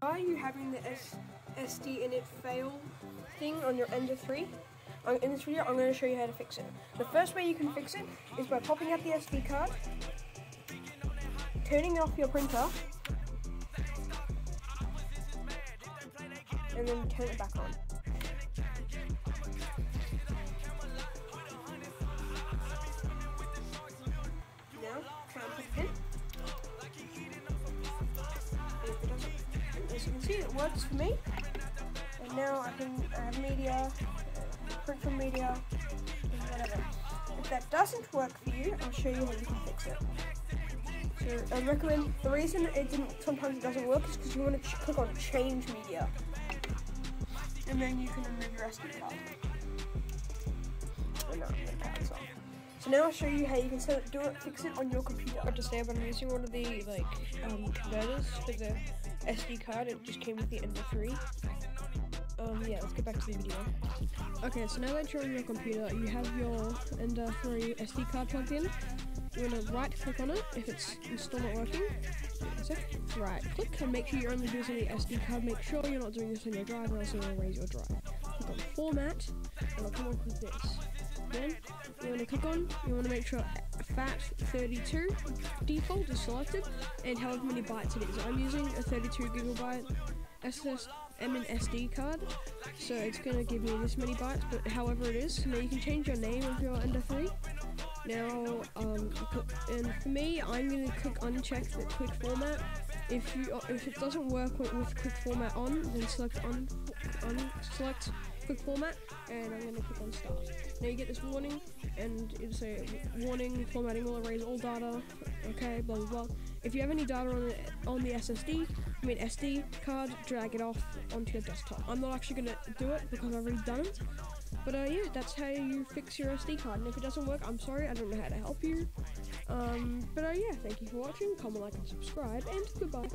Are you having the S SD init fail thing on your Ender 3? Uh, In this video, I'm going to show you how to fix it. The first way you can fix it is by popping out the SD card, turning off your printer, and then turn it back on. As you can see, it works for me. And now I can add media, uh, print from media, and whatever. If that doesn't work for you, I'll show you how you can fix it. So I recommend, the reason it didn't, sometimes it doesn't work is because you want to click on change media. And then you can remove card. Oh no, the. So now I'll show you how you can set it, do it, fix it on your computer. hard to say, I'm using one of the like um, converters for the SD card. It just came with the Ender 3. Um, yeah, let's get back to the video. Okay, so now that you're on your computer, you have your Ender 3 SD card plugged in. You're gonna right click on it if it's still not working. It. Right click and make sure you're only using the SD card. Make sure you're not doing this on your drive or else it'll erase your drive. Click on format and it'll come up with this. Then you want to click on, you want to make sure FAT32 default is selected and however many bytes it is. I'm using a 32 gigabyte SS MNSD card, so it's going to give me this many bytes, but however it is. Now you can change your name of your Ender 3. Now, um, and for me, I'm going to click uncheck the quick format. If you if it doesn't work with, with quick format on, then select un, un select quick format, and I'm going to click on start. Now you get this warning, and it'll say warning formatting will erase all data. Okay, blah blah blah. If you have any data on the on the SSD, I mean SD card, drag it off onto your desktop. I'm not actually going to do it because I've already done it. But uh, yeah, that's how you fix your SD card. And if it doesn't work, I'm sorry, I don't know how to help you. Um, but uh, yeah, thank you for watching. Comment, like, and subscribe, and goodbye.